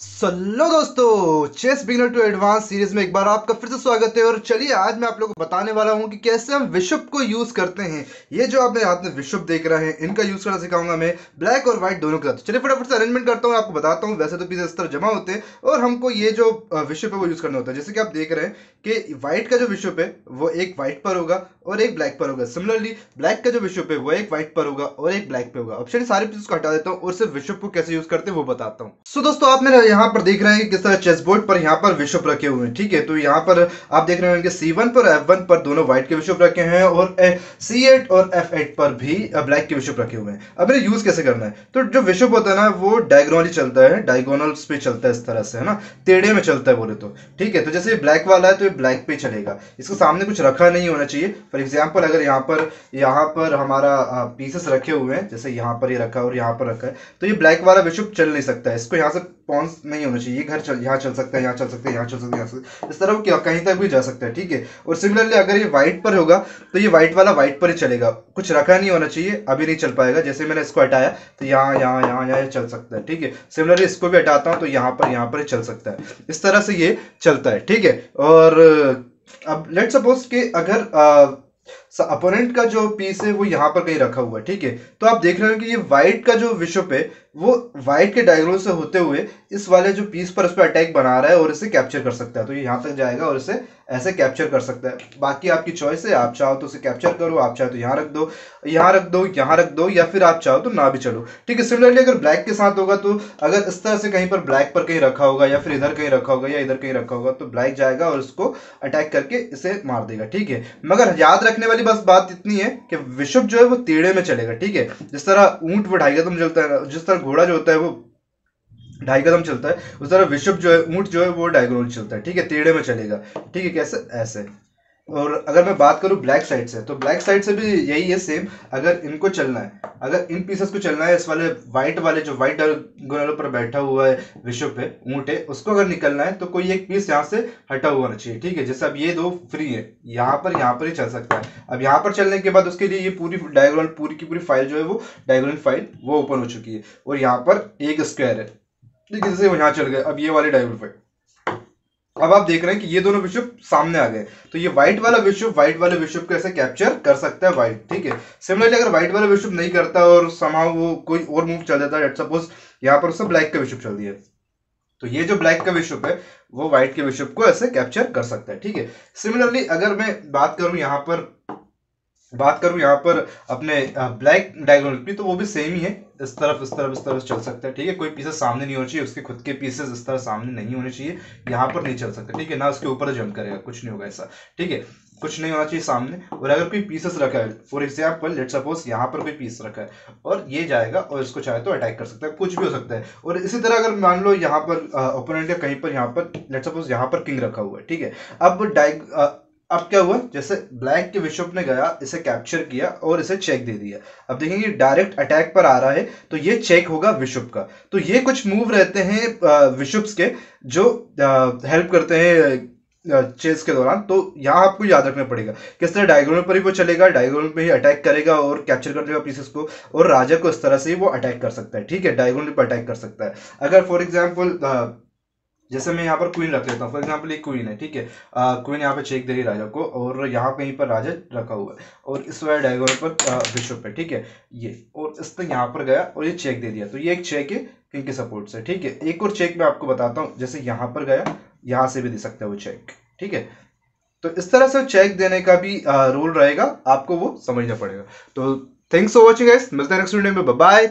सलो दोस्तों, chess beginner to advance series में एक बार आपका फिर से स्वागत है और चलिए आज मैं आप लोगों को बताने वाला हूँ कि कैसे हम विशुप को यूज़ करते हैं। ये जो आप मेरे हाथ में विशुप देख रहे हैं, इनका यूज़ करना सिखाऊँगा मैं ब्लैक और व्हाइट दोनों के साथ। चलिए फटाफट से अरेंजमेंट करता हूँ, आपको बताता हूँ, वैसे तो पीछे इस तरह जमा होते हैं और हमको ये जो विशुप है वो यूज़ करना होता है। जैसे कि आप देख रहे हैं कि व्हाइट का जो विशुप है, वो एक व्हाइट पर होगा और एक ब्लैक पर होगा। सिमिलरली, ब्लैक का जो विशुप है, वो एक व्हाइट पर होगा और एक ब्लैक पे होगा। ऑप्शन सारे पीसेस को हटा देता हूँ और सिर्फ़ विशुप को कैसे यूज़ करते हैं वो बताता हूँ। सो दोस्तों, आप मेरे यहाँ पर देख रहे हैं किस तरह चेस बोर्ड पर यहाँ पर विशुप रखे हुए हैं, ठीक है? तो यहाँ पर आप देख रहे हैं सी वन पर एफ़ वन पर दोनों व्हाइट के विशुप रखे हैं और सी एट और एफ़ एट पर भी ब्लैक के विशुप रखे हुए हैं। अब इन्हें यूज़ कैसे करना है? तो जो विशुप होता है ना, वो डायगोनली चलता है डायगोनल पे चलता है इस तरह से, है ना? टेढ़े में चलता है बोले तो ठीक है? तो जैसे ब्लैक वाला है तो ये ब्लैक पे चलेगा। इसको सामने कुछ रखा नहीं होना चाहिए। फॉर एग्ज़ाम्पल अगर यहाँ पर यहाँ पर हमारा पीसेस रखे हुए हैं, जैसे यहाँ पर ये रखा और यहाँ पर रखा है तो ये ब्लैक वाला विशुप चल नहीं सकता है। इसको यहाँ से पॉन्स नहीं होना चाहिए, घर चल, यहाँ चल सकता है, यहाँ चल सकता है, यहाँ चल सकता है, यहाँ इस तरह वो कहीं तक भी जा सकता है, ठीक है? और सिमिलरली अगर ये व्हाइट पर होगा तो ये व्हाइट वाला व्हाइट पर ही चलेगा। कुछ रखा नहीं होना चाहिए, अभी नहीं चल पाएगा। जैसे मैंने इसको हटाया तो यहाँ यहाँ यहाँ यहाँ चल सकता है, ठीक है? सिमिलरली इसको भी हटाता हूँ तो यहाँ पर यहाँ पर चल सकता है। इस तरह से ये चलता है, ठीक है? और, अब लेट सपोज़ कि अगर अपोनेंट का जो पीस है, वो यहाँ पर कहीं रखा हुआ है, ठीक है? तो आप देख रहे हो कि ये व्हाइट का जो विशुप है, वो व्हाइट के डायग्राम से होते हुए इस वाले जो पीस पर उस पर अटैक बना रहा है और इसे कैप्चर कर सकता है। तो ये यहाँ तक जाएगा और इसे ऐसे कैप्चर कर सकता है। बाकी आपकी चॉइस है, आप चाहो तो उसे कैप्चर करो, आप चाहो तो यहाँ रख दो, यहाँ रख दो, यहाँ रख दो, या फिर आप चाहो तो ना भी चलो। ठीक है सिमिलरली अगर ब्लैक के साथ होगा तो अगर इस तरह से कहीं पर ब्लैक पर कहीं रखा होगा या फिर इधर कहीं रखा होगा या इधर कहीं रखा होगा तो ब्लैक जाएगा और उसको अटैक करके इसे मार देगा, ठीक है? मगर याद रखने वाली बस बात इतनी है कि विशुभ जो है वो टेढ़े में चलेगा, ठीक है? जिस तरह ऊँट वो ढाई कदम चलता है, जिस तरह घोड़ा जो होता है वो ढाई कदम चलता है, उस तरह विशुभ जो है, ऊँट जो है वो डायगोनल चलता है, ठीक है? टेढ़े में चलेगा, ठीक है? कैसे? ऐसे। और अगर मैं बात करूँ ब्लैक साइड से तो ब्लैक साइड से भी यही है सेम अगर इनको चलना है, अगर इन पीसेस को चलना है, इस वाले व्हाइट वाले जो व्हाइट गोनल पर बैठा हुआ है विश्व पे, ऊँट, उसको अगर निकलना है तो कोई एक पीस यहाँ से हटा हुआ होना चाहिए, ठीक है? जैसे अब ये दो फ्री है, यहाँ पर यहाँ पर ही चल सकता है। अब यहाँ पर चलने के बाद उसके लिए ये पूरी डायग्राम पूरी की पूरी फ़ाइल जो है वो डायग्राम फ़ाइल वो ओपन हो चुकी है, और यहाँ पर एक स्क्वायर है, ठीक है? जैसे यहाँ चल गए अब ये वाली डायग्राम फ़ाइल अब आप देख रहे हैं कि ये दोनों विश्व सामने आ गए। तो ये व्हाइट वाला विश्व व्हाइट वाले विश्व को ऐसे कैप्चर कर सकता है व्हाइट ठीक है? सिमिलरली अगर व्हाइट वाला विश्व नहीं करता और समाव वो कोई और मूव चल जाता है सपोज़ यहाँ पर उससे ब्लैक का विश्व चल दिया तो ये जो ब्लैक का विश्व है, वो व्हाइट के विश्व को ऐसे कैप्चर कर सकता है, ठीक है? सिमिलरली अगर मैं बात करूँ यहाँ पर बात करूँ यहाँ पर अपने ब्लैक डायगोनल की तो वो भी सेम ही है। इस तरफ़ इस तरफ़ इस तरफ़ चल सकता है, ठीक है? कोई पीसेस सामने नहीं होना चाहिए, उसके खुद के पीसेस इस तरह सामने नहीं होने चाहिए। यहाँ पर नहीं चल सकते, ठीक है? ना उसके ऊपर जंप करेगा, कुछ नहीं होगा ऐसा, ठीक है? कुछ नहीं होना चाहिए सामने। और अगर कोई पीसेस रखा है फॉर एग्ज़ाम्पल लेट सपोज़ यहाँ पर कोई पीस रखा है, और ये जाएगा, और इसको चाहे तो अटैक कर सकता है, कुछ भी हो सकता है। और इसी तरह अगर मान लो यहाँ पर ओपोनेंट या कहीं पर यहाँ पर लेट सपोज़ यहाँ पर किंग रखा हुआ है, ठीक है? अब डाइग अब क्या हुआ? जैसे ब्लैक के विशुप ने गया, इसे कैप्चर किया और इसे चेक दे दिया। अब देखेंगे डायरेक्ट अटैक पर आ रहा है तो ये चेक होगा विशुप का। तो ये कुछ मूव रहते हैं विशुप्स के, जो हेल्प करते हैं चेस के दौरान। तो यहाँ आपको याद रखना पड़ेगा, किस तरह डायग्राम पर ही वो चलेगा डायग्राम पे ही अटैक करेगा और कैप्चर कर लेगा पीसेस को, और राजा को इस तरह से ही वो अटैक कर सकता है। ठीक है डायग्राम पर अटैक कर सकता है। अगर फॉर एग्ज़ाम्पल जैसे मैं यहाँ पर क्वीन रख लेता हूँ। फॉर एग्ज़ाम्पल एक क्वीन है, ठीक है? क्वीन यहाँ पे चेक दे रही राजा को और यहाँ कहीं पर राजा रखा हुआ है। और इस वाले डायगोनल पर बिशप है, ठीक है? ये, और इस तक यहाँ पर गया और ये चेक दे दिया। तो ये एक चेक है किंग के सपोर्ट से ठीक है? एक और चेक मैं आपको बताता हूँ, जैसे यहाँ पर गया, यहाँ से भी दे सकता है वो चेक ठीक है? तो इस तरह से चेक देने का भी रूल रहेगा, आपको वो समझना पड़ेगा। तो थैंक्स फॉर वॉचिंग मिलते हैं नेक्स्ट वीडियो में। बाय